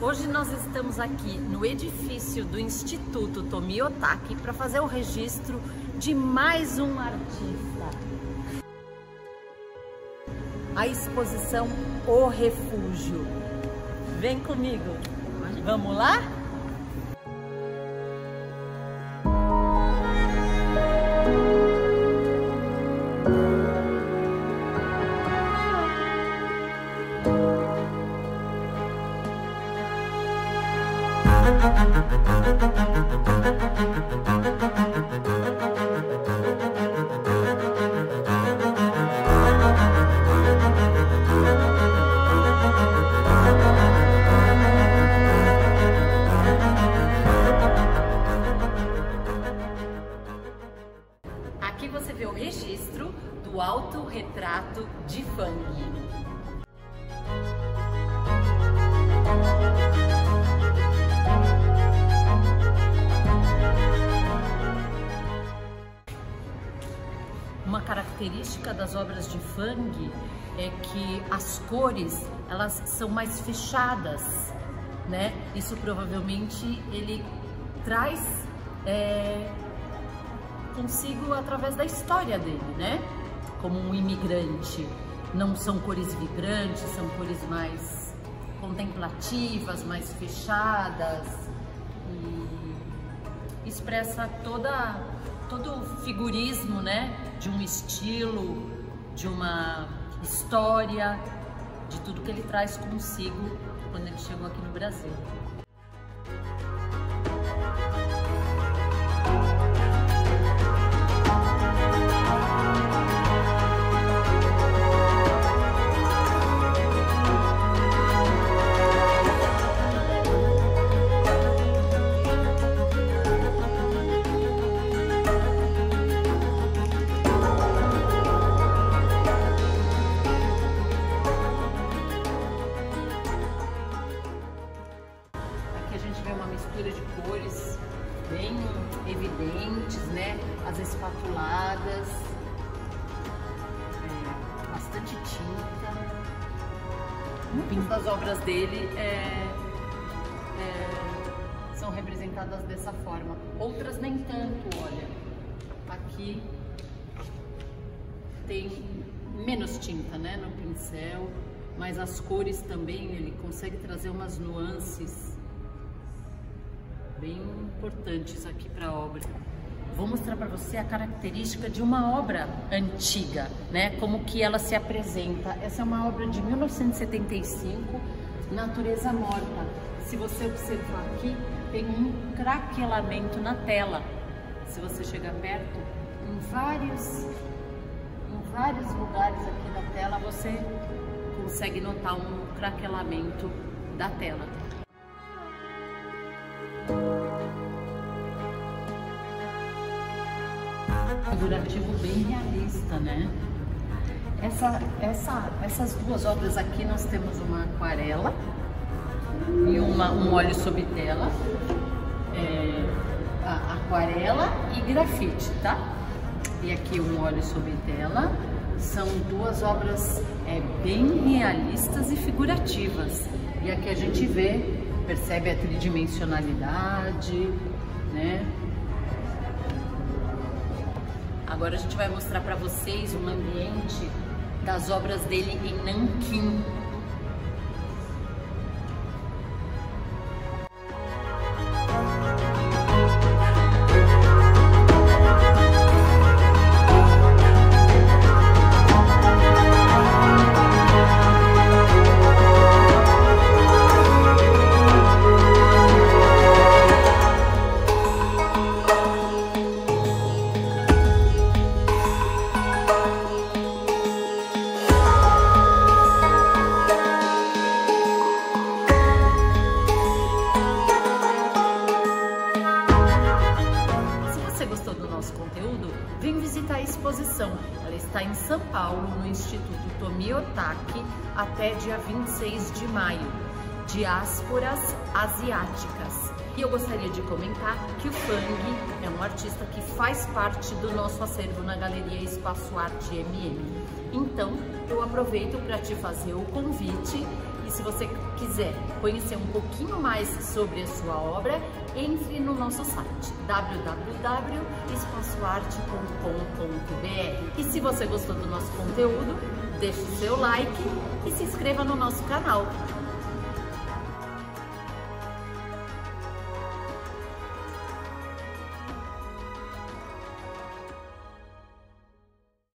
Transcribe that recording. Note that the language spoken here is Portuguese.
Hoje nós estamos aqui no edifício do Instituto Tomi Otaki para fazer o registro de mais um artista. A exposição O Refúgio. Vem comigo. Vamos lá? Aqui você vê o registro do autorretrato de Fang. Característica das obras de Fang é que as cores elas são mais fechadas, né? Isso provavelmente ele traz é, consigo através da história dele, né? Como um imigrante. Não são cores vibrantes, são cores mais contemplativas, mais fechadas e expressa toda todo o figurismo, né? De um estilo, de uma história, de tudo que ele traz consigo quando ele chegou aqui no Brasil. Mistura de cores bem evidentes, né? As espatuladas, é, bastante tinta. Muitas das obras dele é, é, são representadas dessa forma. Outras nem tanto, olha. Aqui tem menos tinta, né, no pincel, mas as cores também ele consegue trazer umas nuances bem importantes aqui para a obra. Vou mostrar para você a característica de uma obra antiga, né? Como que ela se apresenta. Essa é uma obra de 1975, Natureza Morta. Se você observar aqui, tem um craquelamento na tela. Se você chegar perto, em vários, em vários lugares aqui da tela, você consegue notar um craquelamento da tela. Figurativo bem realista, né? Essa, essa, essas duas obras aqui nós temos uma aquarela e uma, um óleo sob tela, é, aquarela e grafite, tá? E aqui um óleo sob tela. São duas obras é, bem realistas e figurativas. E aqui a gente vê, percebe a tridimensionalidade, né? Agora a gente vai mostrar para vocês um ambiente das obras dele em Nanquim. Visitar a exposição. Ela está em São Paulo, no Instituto Tomi Otaki, até dia 26 de maio. Diásporas Asiáticas. E eu gostaria de comentar que o Fang é um artista que faz parte do nosso acervo na Galeria Espaço Arte MM. Então, eu aproveito para te fazer o convite E se você quiser conhecer um pouquinho mais sobre a sua obra, entre no nosso site www.espaçoarte.com.br. E se você gostou do nosso conteúdo, deixe o seu like e se inscreva no nosso canal.